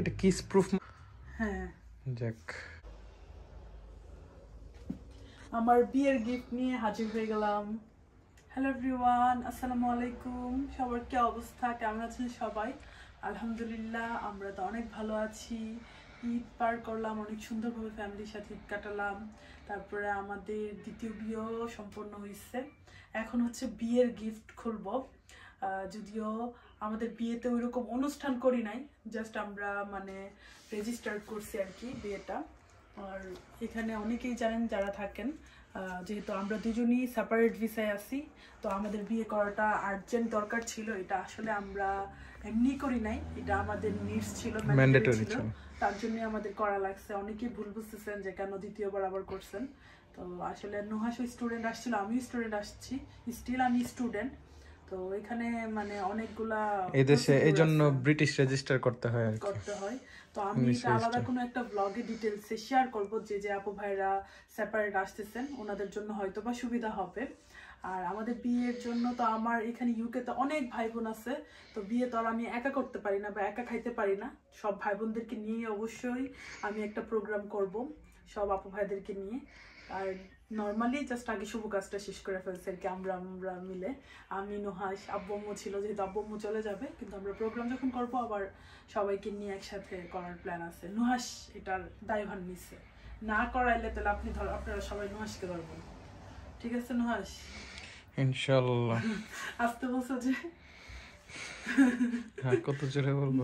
এটা kiss proof হ্যাঁ। যাক। আমার বিয়ের গিফট নিয়ে হাজির হয়ে গেলাম। হ্যালো এভরিওয়ান আসসালামু আলাইকুম। সবার কি অবস্থা? কেমন আছেন সবাই? আলহামদুলিল্লাহ আমরা তো অনেক ভালো আছি। ঈদ পার করলাম অনেক সুন্দরভাবে ফ্যামিলির সাথে ঈদ কাটালাম। তারপরে আমাদের দ্বিতীয় বিয়েও সম্পন্ন হয়েছে এখন হচ্ছে বিয়ের গিফট খুলবো। যদিও আমাদের বিয়েতে ওইরকম অনুষ্ঠান করি নাই জাস্ট আমরা মানে রেজিস্টার করছি আর কি বিয়েটা। আর এখানে অনেকেই জানেন যারা থাকেন যেহেতু আমরা দুজনই সেপারেট ভিসায় আছি তো আমাদের বিয়ে করাটা আর্জেন্ট দরকার ছিল এটা আসলে আমরা এমনি করি নাই এটা আমাদের নিডস ছিল। তার জন্য আমাদের করা লাগছে অনেকেই ভুল বুঝতেছেন যে কেন দ্বিতীয়বার আবার করছেন। তো আসলে নুহাস স্টুডেন্ট আসছিল আমিও স্টুডেন্ট আসছি স্টিল আমি স্টুডেন্ট তো এখানে মানে অনেকগুলা এই দেশে এই জন্য ব্রিটিশ রেজিস্টার করতে হয় আর করতে হয়। তো আমি আলাদা কোনো একটা ব্লগে ডিটেলসে শেয়ার করব যে যে আপু ভাইরা সেপারেট আসতেছেন ওনাদের জন্য হয়তো বা সুবিধা হবে। আর আমাদের বিয়ের জন্য তো আমার এখানে ইউকে তো অনেক ভাই বোন আছে। তো বিয়ে তো আর আমি একা করতে পারি না বা একা খাইতে পারি না। সব ভাই বোনদেরকে নিয়ে অবশ্যই আমি একটা প্রোগ্রাম করব সব আপু ভাইদেরকে নিয়ে। আর নর্মালি জাস্ট আগে শুভ কাজটা শেষ করে ফেলছে আর কি আমরা আমরা মিলে। আমি নুহাস আব্বু আম্মু ছিল যেহেতু আব্বু আম্মু চলে যাবে কিন্তু আমরা প্রোগ্রাম যখন করব আবার সবাইকে নিয়ে একসাথে করার প্ল্যান আছে। নুহাস এটার দায়ভার নিচ্ছে না করাইলে তাহলে আপনি ধর আপনারা সবাই নুহাসকে ধরবেন ঠিক আছে নুহাস ইনশাল্লাহ। আসতে বলছো যে? হ্যাঁ কত জোরে বলব?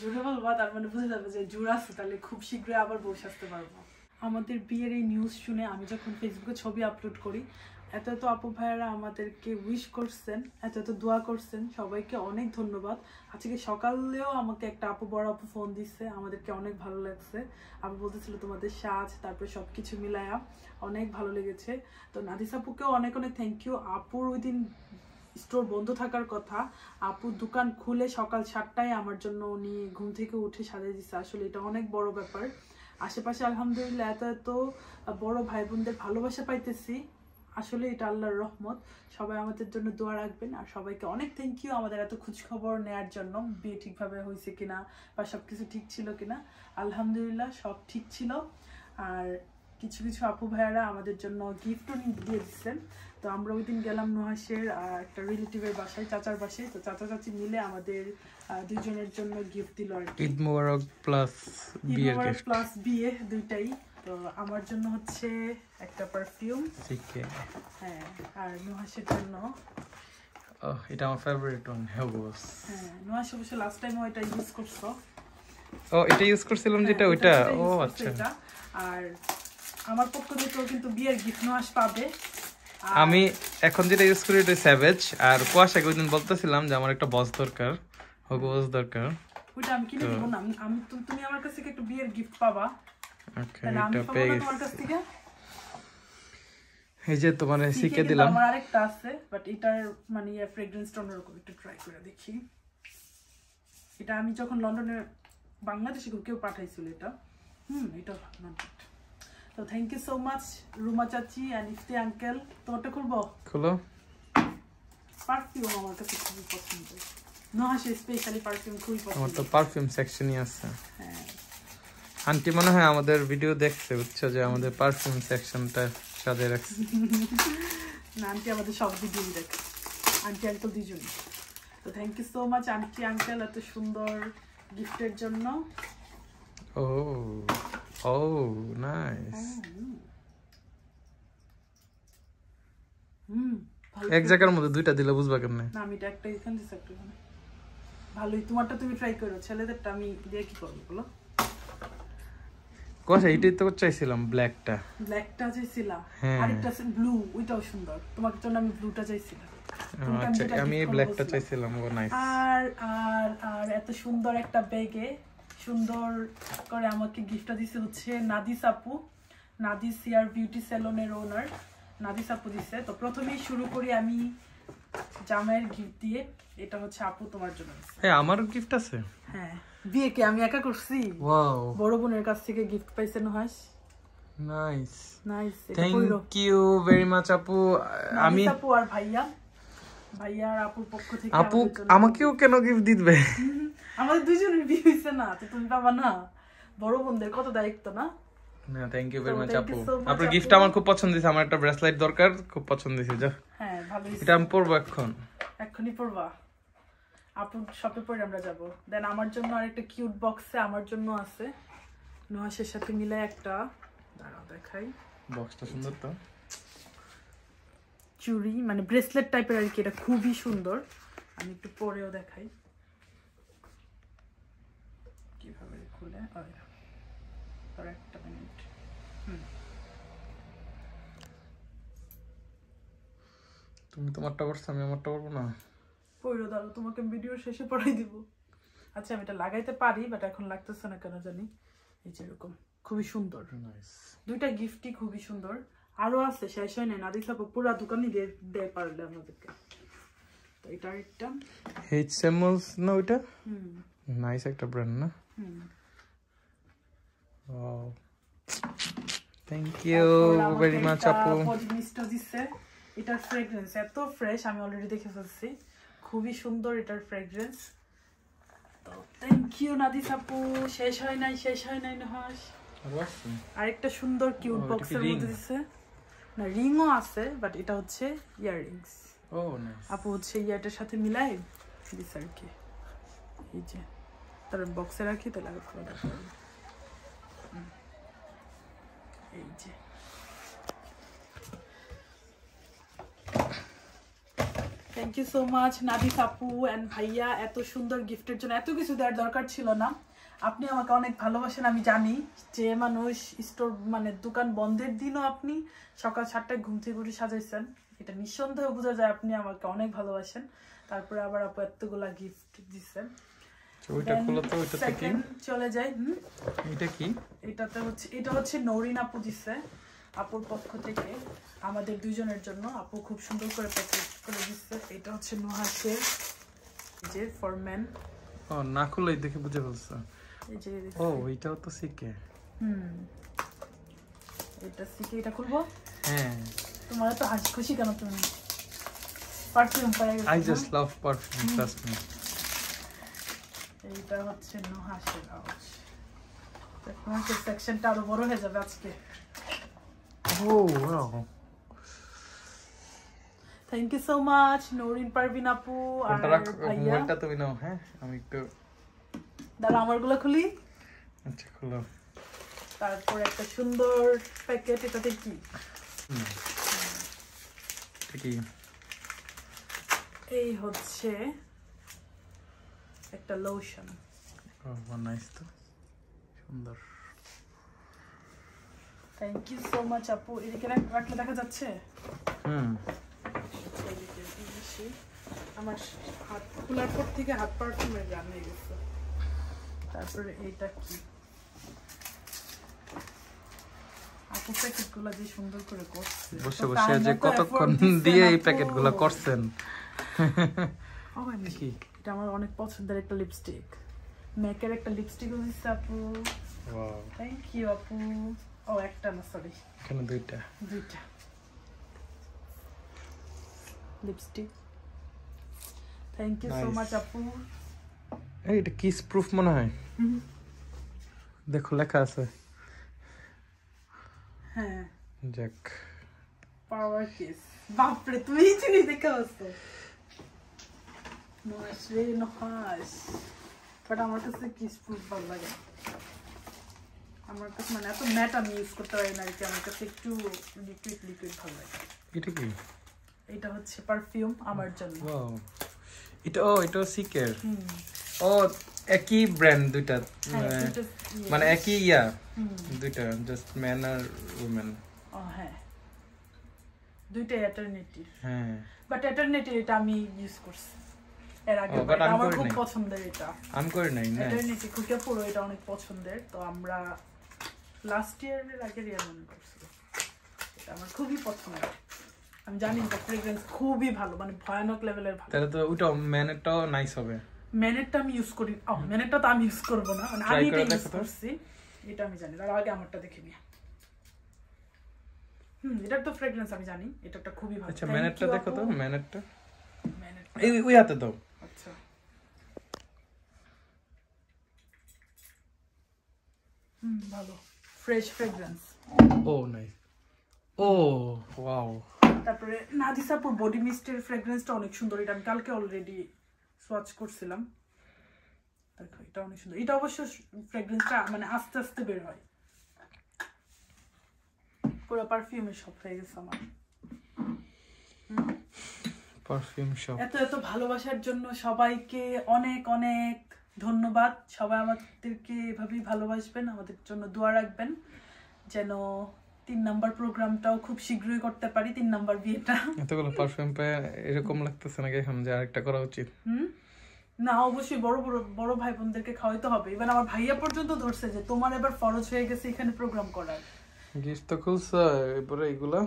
জুড়ে বলবা তার মানে বুঝে যাবে যে জুড় আছে তাহলে খুব শীঘ্রই আবার বসে আসতে পারব। আমাদের বিয়ের এই নিউজ শুনে আমি যখন ফেসবুকে ছবি আপলোড করি, এত এত আপু ভাইয়ারা আমাদেরকে উইশ করছেন, এত এত দোয়া করছেন, সবাইকে অনেক ধন্যবাদ। আজকে সকালেও আমাকে একটা আপু, বড় আপু ফোন দিচ্ছে আমাদেরকে অনেক ভালো লাগছে। আপু বলতেছিল, তোমাদের সাজ, তারপরে সব কিছু মিলায়া অনেক ভালো লেগেছে। তো নাদিস আপুকেও অনেক অনেক থ্যাংক ইউ আপুর ওই দিন স্টোর বন্ধ থাকার কথা আপু দোকান খুলে সকাল সাতটায় আমার জন্য উনি ঘুম থেকে উঠে সাজিয়ে দিচ্ছে আসলে এটা অনেক বড় ব্যাপার। আশেপাশে আলহামদুলিল্লাহ, এত এত বড় ভাই বোনদের ভালোবাসা পাইতেছি। আসলে এটা আল্লাহর রহমত। সবাই আমাদের জন্য দোয়া রাখবেন আর সবাইকে অনেক থ্যাংক ইউ আমাদের এত খোঁজখবর নেওয়ার জন্য, বিয়ে ঠিকভাবে হয়েছে কিনা বা সব কিছু ঠিক ছিল কিনা। আলহামদুলিল্লাহ, সব ঠিক ছিল। আর কিছু কিছু আপু ভাইয়ারা আমাদের জন্য গিফটও দিয়ে দিচ্ছেন। তো আমরা ওই দিন গেলাম নুহাসের একটা রিলেটিভের বাসায় চাচার বাসায়। তো চাচা চাচি মিলে আমাদের দুজনের জন্য গিফট দিল আর কি। ঈদ মোবারক প্লাস বিয়ের গিফট প্লাস বিয়ে দুইটাই। তো আমার জন্য হচ্ছে একটা পারফিউম হ্যাঁ আর নুহাসের জন্য। এটা আমার ফেভারিট ওয়ান হ্যাঁ নুহাস অবশ্য লাস্ট টাইম ওইটা ইউজ করছ ও এটা ইউজ করছিলাম যেটা হ্যাঁ, ওইটা? ও আচ্ছা। আর আমার পক্ষ থেকেও কিন্তু বিয়ের গিফট নুহাস পাবে। আমি এখন যেটা ইউজ করি এটা স্যাভেজ আর কুয়াশাকে ওই দিন বলতেছিলাম যে আমার একটা বস দরকার হগো বস দরকার। ওইটা আমি কিনে দিব না আমি- তুমি আমার কাছ থেকে একটু বিয়ের গিফট পাবা। ওকে এটা পেয়ে গেছি তোমার কাছ থেকে? এই যে তোমার শিখে দিলাম। আমার আরেকটা আছে বাট এটার মানে ফ্রেগ্রেন্সটা অন্যরকম একটু ট্রাই করে দেখি। এটা আমি যখন লন্ডনে বাংলাদেশে কেউ- কেউ পাঠাইছিল এটা হুম এটা নট তো thank you so much Ruma চাচি অ্যান্ড ইফতি আঙ্কেল তোমারটা খুলবো? খুলো। পারফিউম আমার কাছে খুবই পছন্দ নহাসে স্পেশালি পারফিউম খুবই আমার পছন্দ তো পারফিউম সেকশনই আছে। হ্যাঁ। আন্টি মনে হয় আমাদের ভিডিও দেখছে বুঝছ? যে আমাদের পারফিউম সেকশনটা সাজিয়ে রাখছে। না আন্টি আমাদের সব ভিডিও দেখে। আন্টি আঙ্কেল দুজনই তো thank you so much aunty uncle এত সুন্দর গিফটের জন্য। ও। নাইস হুম ভালো এক জায়গার মধ্যে দুইটা দিলে বুঝবা কেমনে? না আমি এটা একটা এখানে দিছি একটা এখানে ভালোই তোমারটা তুমি ট্রাই করো ছেলেদেরটা আমি দিয়ে কি করব বলো? এটাই তো চাইছিলাম ব্ল্যাকটা ব্ল্যাকটা চাইছিলাম হ্যাঁ। আরেকটা আছে ব্লু ওইটাও সুন্দর। তোমার জন্য আমি ব্লুটা চাইছিলাম। আচ্ছা আমি করব ব্ল্যাকটা চাইছিলাম ও নাইস আর আর আর এত সুন্দর একটা ব্যাগে সুন্দর করে আমাকে গিফটটা দিছে হচ্ছে নাদিস আপু। নাদিস সিয়ার বিউটি স্যালনের ওনার নাদিস আপু দিছে। তো প্রথমেই শুরু করি আমি জামাইয়ের গিফট দিয়ে। এটা হচ্ছে আপু তোমার জন্য হ্যাঁ আমার গিফট আছে। হ্যাঁ। বিয়ে কি আমি একা করছি। ওয়াও বড় বোনের কাছ থেকে গিফট পাইছে Nahas nice nice thank you very much আপু। আমি আপু আর ভাইয়া। ভাইয়া আর আপুর পক্ষ থেকে আপু আমাকেও কেন গিফট দিবে? আমাদের দুইজনের বিয়ে হয়েছে না তো তুমি পাবা না। বড় বোনদের কত দায়িত্ব না? না থ্যাংক ইউ ভেরি মাচ আপু। আপনার গিফট আমার খুব পছন্দ হয়েছে আমার একটা ব্রেসলেট দরকার খুব পছন্দ হয়েছে যা হ্যাঁ ভালো হয়েছে এটা আমি পরবো এখন। এক্ষুনি পড়বা আপু শপে পরে আমরা যাব। দেন আমার জন্য আরেকটা কিউট বক্সে আমার জন্য আছে। নুহাসের সাথে মিলে একটা। দাঁড়াও দেখাই। বক্সটা সুন্দর তো। চুড়ি মানে ব্রেসলেট টাইপের আর কি এটা খুবই সুন্দর। আমি একটু পরেও দেখাই। কীভাবে খুলে? আর একটা মিনিট তুমি তোমারটা করছ আমি আমারটা করব না? পইরো দাঁড়ো তোমাকে ভিডিও শেষে পড়াই দিব। আচ্ছা আমি এটা লাগাইতে পারি বাট এখন লাগতেছে না কেন জানি। এই যে এরকম। খুবই সুন্দর। দুইটা গিফটই খুবই সুন্দর। আরও আছে শেষ হয় নাই। নাদিস আপু পুরা দোকানই দিয়ে দেয় পারলে আমাদেরকে। তো এটা একটা। এইচ স্যামলস না ওইটা? হুম। নাইস একটা ব্র্যান্ড না? হুম। Wow thank you very much আপু। ও দিচ্ছে। এটার ফ্রেগ্রেন্স এত ফ্রেশ আমি অলরেডি দেখে ফেলছি। খুবই সুন্দর এটার ফ্রেগ্রেন্স তো থ্যাংক ইউ নাদিস আপু। শেষ হয় নাই শেষ হয় নাই নহাস। আরেকটা সুন্দর কিউট ও, বক্সের মধ্যে দিচ্ছে। না রিংও আছে বাট এটা হচ্ছে ইয়াররিংস ও নাইস আপু হচ্ছে ইয়ারটার সাথে মিলাই দিচ্ছে আর কি। এই যে তার বক্সে রাখি তাহলে আগে খোলা রাখতে এই যে। Thank you so much Nadis আপু অ্যান্ড ভাইয়া এত সুন্দর গিফটের জন্য। এত কিছু দেওয়ার দরকার ছিল না। আপনি আমাকে অনেক ভালোবাসেন আমি জানি যে মানুষ স্টোর মানে দোকান বন্ধের দিনও আপনি সকাল সাতটায় ঘুম থেকে উঠে সাজাইছেন। এটা নিঃসন্দেহে বোঝা যায় আপনি আমাকে অনেক ভালোবাসেন। তারপরে আবার আপু এতগুলা গিফট দিচ্ছেন ওইটা খোলো তো ওইটাতে কি? চলে যাই হুম? এটা কি? এটাতে হচ্ছে এটা হচ্ছে নরিন আপু দিচ্ছে আপুর পক্ষ থেকে। আমাদের দুইজনের জন্য আপু খুব সুন্দর করে প্যাকেজ করে দিচ্ছে এটা হচ্ছে নুহাসের যে ফর ম্যান ও না খুললেই দেখে বুঝে ফেলছো। যে ও ওইটাও তো শিখে হুম এটা শিখে এটা খুলবো হ্যাঁ তোমার তো হাসি খুশি কেন তুমি perfume pi I just love perfume trust me এইটা হচ্ছে নুহাসের আওয়াজ নুহাসের সেকশনটা আরও বড় হয়ে যাবে আজকে ও wow thank you so much Norin Parvin আপু আর কোনটা রাখ ভাইয়া মোবাইলটা তুমি নাও হ্যাঁ আমি একটু দাঁড়া আমারগুলো খুলি। আচ্ছা খোলো। তারপর একটা সুন্দর প্যাকেট এটাতে কি? কি? এই হচ্ছে একটা লোশন নাইস তো। সুন্দর। থ্যাংক ইউ সো মাচ আপু। এদিকে রাখ- রাখলে দেখা যাচ্ছে? হুম। আমার হাত খোলার পর থেকে হাত পারফিউমের গান হয়ে গেছে। তারপরে এইটা কি? আপু প্যাকেটগুলো যে সুন্দর করে করছে। বসে বসে যে কতক্ষণ দিয়ে এই প্যাকেটগুলো করছেন? ও কি? এটা আমার অনেক পছন্দের একটা লিপস্টিক ম্যাকের একটা লিপস্টিক দিচ্ছে আপু। থ্যাংক ইউ আপু। ও একটা না সরি এখানে দুইটা। দুইটা। Lipstick thank you so much আপু। এই এটা কিস প্রুফ মনে হয়। দেখো লেখা আছে। হ্যাঁ। যাক। পাওয়ার কিস বাপরে তুমি এই জিনিস দেখে আসছো নহাস রে নহাস বাট আমার কাছে কিস প্রুফ ভালো লাগে। আমার কাছে মানে এত ম্যাট আমি ইউজ করতে পারি না কি। আমার কাছে একটু লিকুইড লিকুইড ভালো লাগে। এটা কি? এটা হচ্ছে পারফিউম আমার জন্য। এটা ও এটা সিকের হুম। ও একই ব্র্যান্ড দুইটা হ্যাঁ ইয়ে। মানে একই ইয়া দুইটা জাস্ট ম্যান আর উমেন ও হ্যাঁ। এটারনিটি হ্যাঁ। বাট এটা আমি ইউজ করছি। এর আগে আমি আমার খুব পছন্দের এটা। আমি করি নাই না এটারনিটি খুকিয়া পুরো এটা অনেক পছন্দের। তো আমরা লাস্ট ইয়ারের আগে মনে করছি। এটা আমার খুবই পছন্দের। আমি জানি এটা ফ্রেগ্রেন্স খুবই ভালো মানে ভয়ানক লেভেলের ভালো। তাহলে তো ওইটা ম্যানেরটাও নাইস হবে। ম্যানেটটা আমি ইউজ করি ম্যানেটটা তো আমি ইউজ করব না। মানে আমি এটা ইউজ করছি। এটা আমি জানি। তার আগে আমারটা দেখে হুম এটার তো ফ্রেগরেন্স আমি জানি। এটা একটা খুবই ভালো। আচ্ছা ম্যানেটটা দেখো তো ম্যানেটটা। এই ওই হাতে দাও। আচ্ছা। ভালো। ফ্রেশ ফ্রেগরেন্স ও নাইস ও ওয়াও তারপরে নাদিসাপুর বডি মিস্টের ফ্রেগরেন্সটা অনেক সুন্দর। এটা আমি কালকে অলরেডি সোয়াচ করছিলাম। দেখো এটা অনেক সুন্দর। এটা অবশ্য ফ্রেগরেন্সটা মানে আস্তে আস্তে বের হয়। পুরো পারফিউমের সব হয়ে গেছে আমার। পারফিউম শপ এত এত ভালোবাসার জন্য সবাইকে অনেক অনেক ধন্যবাদ। সবাই আমাদেরকে এভাবেই ভালোবাসবেন আমাদের জন্য দোয়া রাখবেন। যেন তিন নাম্বার প্রোগ্রামটাও খুব শীঘ্রই করতে পারি তিন নাম্বার বিয়েটা। এতগুলো পারফিউম পেয়ে এরকম লাগতেছে নাকি? এখন যে আরেকটা করা উচিত। হুম? না অবশ্যই বড় বড় বড় ভাই বোনদেরকে খাওয়াইতে হবে। এবার আমার ভাইয়া পর্যন্ত ধরছে যে তোমার এবার ফরজ হয়ে গেছে এখানে প্রোগ্রাম করার। গিফট তো খুলছে এরপরে এগুলা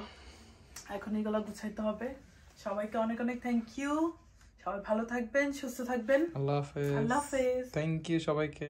এখন এগুলা গুছাইতে হবে। সবাইকে অনেক অনেক থ্যাংক ইউ সবাই ভালো থাকবেন সুস্থ থাকবেন। আল্লাহ হাফেজ। আল্লাহ হাফেজ। থ্যাংক ইউ সবাইকে।